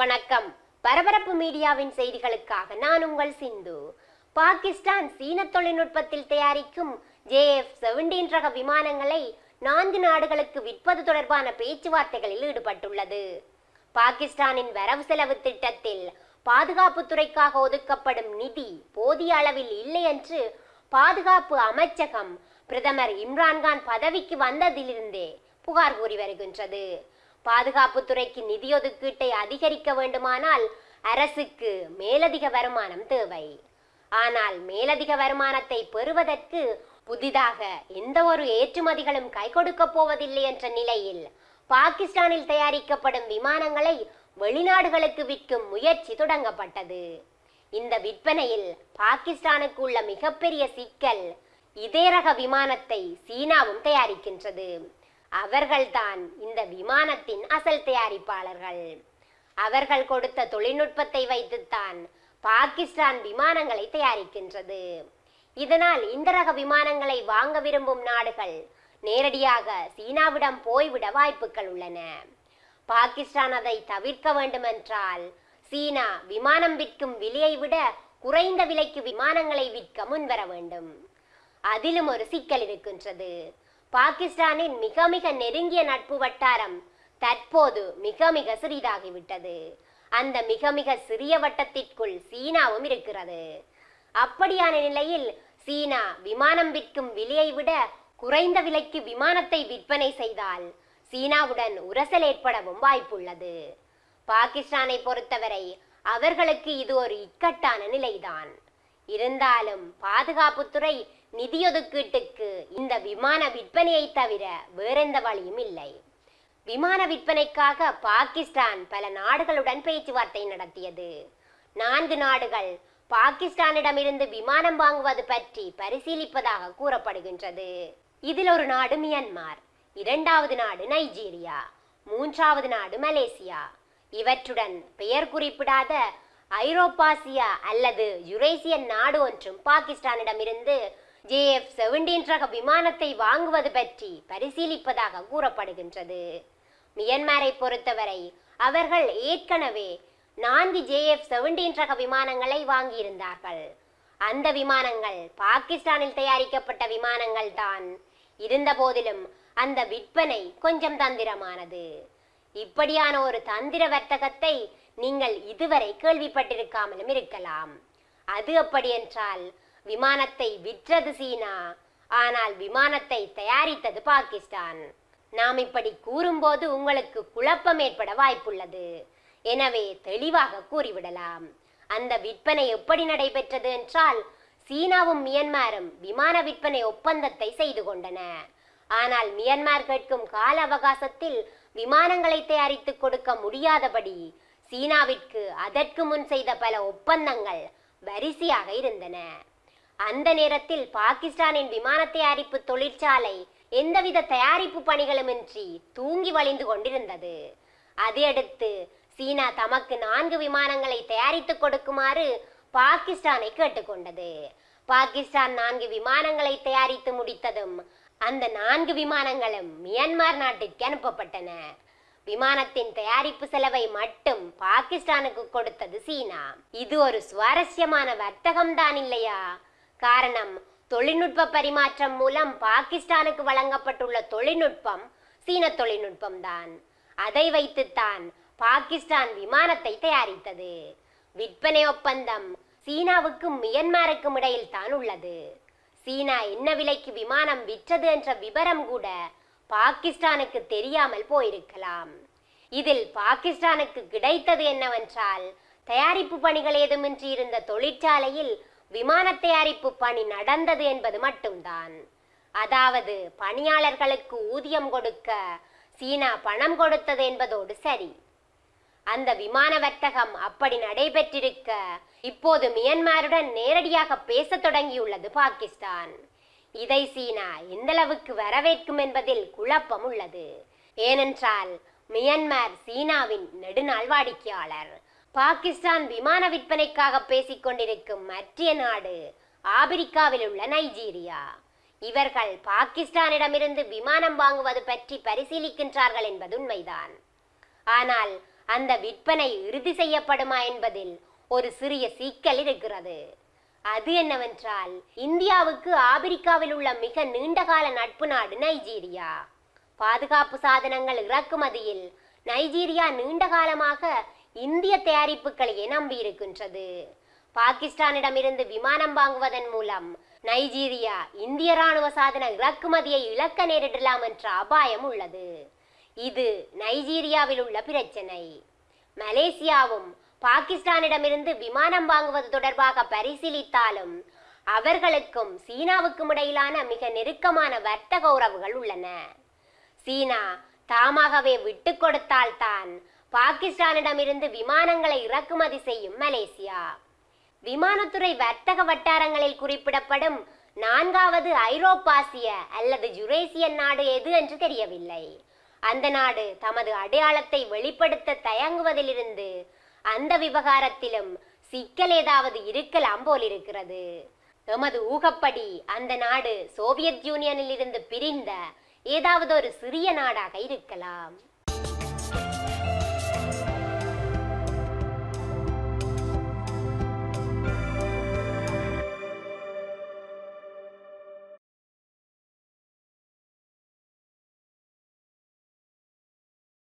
வணக்கம். பரபரப்பு மீடியாவின் செய்திகளுக்காக நான் உங்கள் சிந்து. பாகிஸ்தான் சீன தொழில்நுட்பத்தில் தயாரிக்கும் ஜேஎஃப் செவன்டீன் ரக விமானங்களை நான்கு நாடுகளுக்கு விற்பது தொடர்பான பேச்சுவார்த்தைகளில் ஈடுபட்டுள்ளது. பாகிஸ்தானின் வரவு செலவு திட்டத்தில் பாதுகாப்புத்துறைக்காக ஒதுக்கப்படும் நிதி போதிய அளவில் இல்லை என்று பாதுகாப்பு அமைச்சகம் பிரதமர் இம்ரான்கான் பதவிக்கு வந்ததிலிருந்தே புகார் கூறி வருகின்றது. பாதுகாப்புத்துறைக்கு நிதி ஒதுக்கீட்டை அதிகரிக்க வேண்டுமானால் அரசுக்கு மேலதிக வருமானம் தேவை. ஆனால் மேலதிக வருமானத்தை பெறுவதற்கு புதிதாக எந்த ஒரு ஏற்றுமதிகளும் கை கொடுக்க போவதில்லை என்ற நிலையில் பாகிஸ்தானில் தயாரிக்கப்படும் விமானங்களை வெளிநாடுகளுக்கு விற்கும் முயற்சி தொடங்கப்பட்டது. இந்த விற்பனையில் பாகிஸ்தானுக்கு உள்ள மிகப்பெரிய சிக்கல் இதே ரக விமானத்தை சீனாவும் தயாரிக்கின்றது. அவர்கள்தான் இந்த விமானத்தின் அசல் தயாரிப்பாளர்கள். அவர்கள் கொடுத்த தொழில்நுட்பத்தை வைத்துத்தான் பாகிஸ்தான் விமானங்களை தயாரிக்கின்றது. இதனால் இந்த ரக விமானங்களை வாங்க விரும்பும் நாடுகள் நேரடியாக சீனாவிடம் போய்விட வாய்ப்புகள் உள்ளன. பாகிஸ்தான் அதை தவிர்க்க வேண்டுமென்றால் சீனா விமானம் விற்கும் விலையை விட குறைந்த விலைக்கு விமானங்களை விற்க முன்வர வேண்டும். அதிலும் ஒரு சிக்கல் இருக்கின்றது. பாகிஸ்தானின் மிக மிக நெருங்கிய நட்பு வட்டாரம் தற்போது மிக மிக சிறிதாகிவிட்டது. அந்த மிக மிக சிறிய வட்டத்திற்குள் சீனாவும் இருக்கிறது. அப்படியான நிலையில் சீனா விமானம் விற்கும் விலையை விட குறைந்த விலைக்கு விமானத்தை விற்பனை செய்தால் சீனாவுடன் உரசல் ஏற்படவும் வாய்ப்புள்ளது. பாகிஸ்தானை பொறுத்தவரை அவர்களுக்கு இது ஒரு இக்கட்டான நிலைதான். இருந்தாலும் பாதுகாப்புத்துறை நிதியொதுக்கீட்டுக்கு இந்த விமான விற்பனையை தவிர வேறெந்த வழியும் இல்லை. விமான விற்பனைக்காக பாகிஸ்தான் பல நாடுகளுடன் பேச்சுவார்த்தை நடத்தியது. நான்கு நாடுகள் பாகிஸ்தானிடமிருந்து விமானம் வாங்குவது பற்றி பரிசீலிப்பதாக கூறப்படுகின்றது. இதில் ஒரு நாடு மியான்மார் இரண்டாவது நாடு நைஜீரியா மூன்றாவது நாடு மலேசியா. இவற்றுடன் பெயர் குறிப்பிடாத ஐரோப்பாசியா அல்லது யுரேசியன் நாடு ஒன்றும் பாகிஸ்தானிடமிருந்து ஜேஎஃப் செவன்டீன் ரக விமானத்தை வாங்குவது பற்றி பரிசீலிப்பதாக கூறப்படுகின்றது. மியன்மாரை பொறுத்தவரை அவர்கள் ஏற்கனவே நான்கு ஜேஎஃப் செவன்டீன் ரக விமானங்களை வாங்கியிருந்தார்கள். அந்த விமானங்கள் பாகிஸ்தானில் தயாரிக்கப்பட்ட விமானங்கள் தான். இருந்த போதிலும் அந்த விற்பனை கொஞ்சம் தந்திரமானது. இப்படியான ஒரு தந்திர வர்த்தகத்தை நீங்கள் இதுவரை கேள்விப்பட்டிருக்காமலும் இருக்கலாம். அது அப்படி என்றால் விமானத்தை விற்றது சீனா. ஆனால் விமானத்தை தயாரித்தது பாகிஸ்தான். நாம் இப்படி கூறும்போது உங்களுக்கு குழப்பம் ஏற்பட வாய்ப்புள்ளது. எனவே தெளிவாக கூறிவிடலாம். அந்த விற்பனை எப்படி நடைபெற்றது என்றால் சீனாவும் மியன்மாரும் விமான விற்பனை ஒப்பந்தத்தை செய்து கொண்டன. ஆனால் மியன்மார் கேட்கும் கால அவகாசத்தில் விமானங்களை தயாரித்து கொடுக்க முடியாதபடி சீனாவிற்கு அதற்கு முன் செய்த பல ஒப்பந்தங்கள் வரிசையாக இருந்தன. அந்த நேரத்தில் பாகிஸ்தானின் விமான தயாரிப்பு தொழிற்சாலை எந்தவித தயாரிப்பு பணிகளுமின்றி தூங்கி வழிந்து கொண்டிருந்தது. அதையடுத்து சீனா தமக்கு நான்கு விமானங்களை தயாரித்து கொடுக்குமாறு பாகிஸ்தானை கேட்டுக்கொண்டது. பாகிஸ்தான் நான்கு விமானங்களை தயாரித்து முடித்ததும் அந்த நான்கு விமானங்களும் மியான்மர் நாட்டிற்கு அனுப்பப்பட்டன. விமானத்தின் தயாரிப்பு செலவை மட்டும் பாகிஸ்தானுக்கு கொடுத்தது சீனா. இது ஒரு சுவாரஸ்யமான வர்த்தகம் தான் இல்லையா? காரணம் தொழில்நுட்ப பரிமாற்றம் மூலம் பாகிஸ்தானுக்கு வழங்கப்பட்டுள்ள தொழில்நுட்பம் சீன தொழில்நுட்பம் தான் அதை வைத்துத்தான் பாகிஸ்தான் விமானத்தை தயாரித்தது. விற்பனை ஒப்பந்தம் சீனாவுக்கும் மியன்மாருக்கும் இடையில் தான் உள்ளது. சீனா என்ன விலைக்கு விமானம் விற்றது என்ற விவரம் கூட பாகிஸ்தானுக்கு தெரியாமல் போயிருக்கலாம். இதில் பாகிஸ்தானுக்கு கிடைத்தது என்னவென்றால் தயாரிப்பு பணிகள் ஏதுமின்றி இருந்த தொழிற்சாலையில் விமான தயாரிப்பு பணி நடந்தது என்பது மட்டும்தான். அதாவது பணியாளர்களுக்கு ஊதியம் கொடுக்க சீனா பணம் கொடுத்தது என்பதோடு சரி. அந்த விமான வர்த்தகம் அப்படி நடைபெற்றிருக்க இப்போது மியன்மாருடன் நேரடியாக பேசத் தொடங்கியுள்ளது பாகிஸ்தான். இதை சீனா எந்தளவுக்கு வரவேற்கும் என்பதில் குழப்பம் உள்ளது. ஏனென்றால் மியன்மார் சீனாவின் நெடுநாள் வாடிக்கையாளர். பாகிஸ்தான் விமான விற்பனைக்காக பேசிக் கொண்டிருக்கும் மற்ற நாடு ஆபிரிக்காவில் உள்ள நைஜீரியா. இவர்கள் பாகிஸ்தானிடமிருந்து விமானம் வாங்குவது பற்றி பரிசீலிக்கின்றார்கள் என்பது உண்மைதான். ஆனால் அந்த விற்பனை இறுதி செய்யப்படுமா என்பதில் ஒரு சிறிய சிக்கல் இருக்கிறது. அது என்னவென்றால் இந்தியாவுக்கு ஆப்பிரிக்காவில் உள்ள மிக நீண்டகால நட்பு நாடு நைஜீரியா. பாதுகாப்பு சாதனங்கள் இறக்குமதியில் நைஜீரியா நீண்ட காலமாக இந்திய தயாரிப்புகளையே நம்பியிருக்கின்றது. பாகிஸ்தானிடமிருந்து விமானம் வாங்குவதன் மூலம் நைஜீரியா இந்திய ராணுவ சாதன இறக்குமதியை இழக்க நேரிடலாம் என்ற அபாயம் உள்ளது. இது நைஜீரியாவில் உள்ள பிரச்சனை. மலேசியாவும் பாகிஸ்தானிடமிருந்து விமானம் வாங்குவது தொடர்பாக பரிசீலித்தாலும் அவர்களுக்கும் சீனாவுக்கும் இடையிலான மிக நெருக்கமான வர்த்தக உறவுகள் உள்ளன. சீனா தாமாகவே விட்டு கொடுத்தால்தான் பாகிஸ்தானிடமிருந்து விமானங்களை இறக்குமதி செய்யும் மலேசியா. விமானத்துறை வர்த்தக வட்டாரங்களில் குறிப்பிடப்படும் நான்காவது ஐரோப்பாசிய அல்லது ஜுரேசியன் நாடு எது என்று தெரியவில்லை. அந்த நாடு தமது அடையாளத்தை வெளிப்படுத்த தயங்குவதிலிருந்து அந்த விவகாரத்திலும் சிக்கல் ஏதாவது இருக்கலாம் போலிருக்கிறது. எமது ஊகப்படி அந்த நாடு சோவியத் யூனியனில் இருந்து பிரிந்த ஏதாவது ஒரு சிறிய நாடாக இருக்கலாம்.